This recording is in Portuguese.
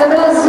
Casa Brasil.